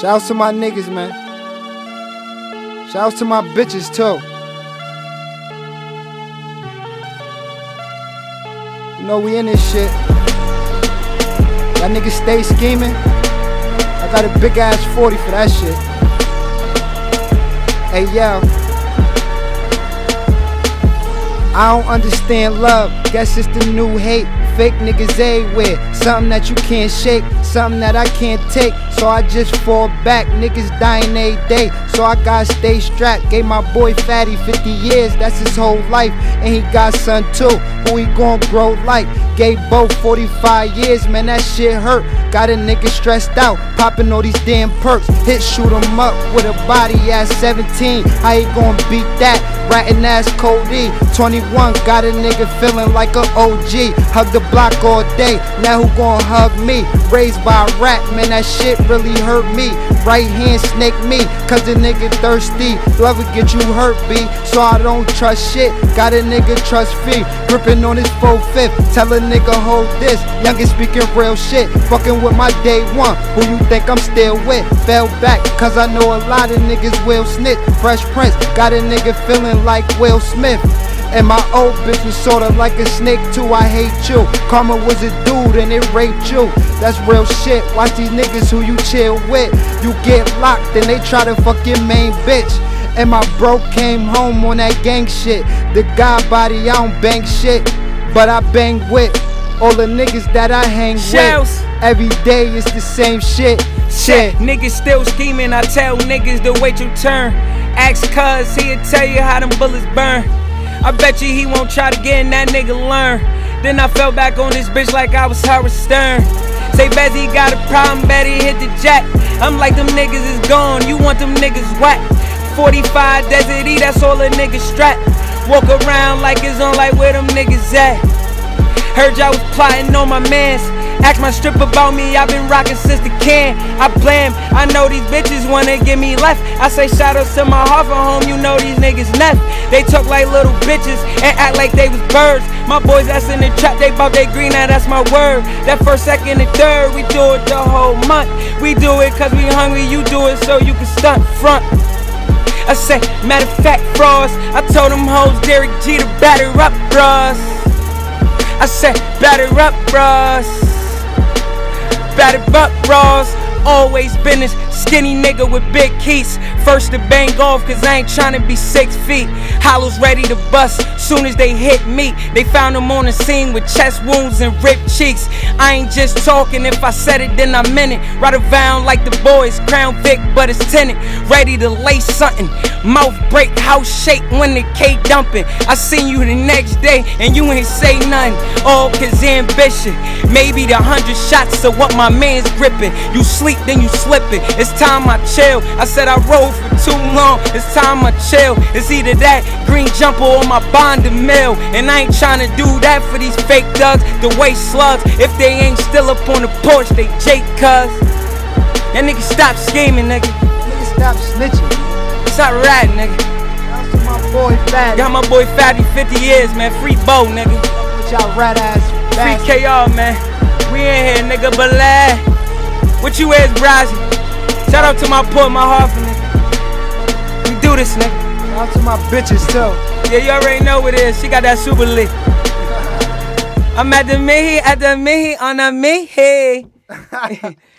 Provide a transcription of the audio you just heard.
Shout out to my niggas, man. Shout out to my bitches, too. You know we in this shit. Y'all niggas stay scheming. I got a big ass 40 for that shit. Hey, yo. I don't understand love. Guess it's the new hate. Fake niggas everywhere. Something that you can't shake. Something that I can't take. So I just fall back. Niggas dying every day. So I gotta stay strapped. Gave my boy Fatty 50 years. That's his whole life. And he got son too. Who he gon' grow like? Gave both 45 years. Man, that shit hurt. Got a nigga stressed out. Popping all these damn perks. Hit shoot him up with a body at 17. How he gon' beat that? Ratting ass Cody. 21 got a nigga feeling like a OG. Hug the block all day. Now who gon' hug me? Raised by a rat, man, that shit really hurt me. Right hand snake me, cause the nigga thirsty. Will get you hurt, B. So I don't trust shit. Got a nigga trust fee. Gripping on his 4 fifth. Tell a nigga hold this. Youngest speaking real shit. Fucking with my day one. Who you think I'm still with? Fell back, cause I know a lot of niggas will snitch. Fresh Prince, got a nigga feeling like Will Smith. And my old bitch was sorta like a snake too. I hate you. Karma was a dude and it raped you. That's real shit. Watch these niggas who you chill with. You get locked and they try to fuck your main bitch. And my bro came home on that gang shit. The guy body, I don't bang shit. But I bang with all the niggas that I hang Shells. with. Every day it's the same shit. Shit, niggas still scheming. I tell niggas to wait your turn. Ask cuz, he'll tell you how them bullets burn. I bet you he won't try to get in that nigga learn. Then I fell back on this bitch like I was Howard Stern. Say Bezzy got a problem, Betty hit the jack. I'm like them niggas is gone, you want them niggas whack. 45 Desert E, that's all a nigga strap. Walk around like it's on like where them niggas at. Heard y'all was plotting on my mans. Ask my strip about me, I've been rocking since the can. I blame, I know these bitches wanna give me left. I say shout outs to my Harvard home, you know these niggas left. They talk like little bitches and act like they was birds. My boys that's in the trap, they bout they green, now that's my word. That first, second, and third, we do it the whole month. We do it cause we hungry, you do it so you can stunt front. I say, matter of fact, Frost. I told them hoes Derek G to batter up, bros. I said, batter up, bros. Batter up, bros. Always been this skinny nigga with big keys. First to bang off, cause I ain't tryna be six feet. Hollows ready to bust, soon as they hit me. They found him on the scene with chest wounds and ripped cheeks. I ain't just talking, if I said it, then I meant it. Ride around like the boys, Crown Vic, but it's tenant. Ready to lace something. Mouth break, house shake when the K dumping. I seen you the next day and you ain't say nothing. All cause ambition. Maybe the hundred shots of what my man's gripping. You sleep, then you slipping. It's time I chill. I said I rode for too long. It's time I chill. It's either that green jumper or my bonding mill. And I ain't trying to do that for these fake thugs. The waste slugs. If they ain't still up on the porch, they Jake cuz. That nigga stop scheming, nigga. Nigga stop snitching. Stop ratting, nigga. My boy Fatty. Got my boy Fatty 50 years, man. Free bow, nigga. With y'all rat ass Free. KR, man. We in here, nigga, but lad. What you is, Brazzy? Shout out to my poor, my heart for nigga. We do this, nigga. Shout out to my bitches too. Yeah, you already know what it is. She got that super lit. I'm at the Mihi, at the Mihi, on the Mihi.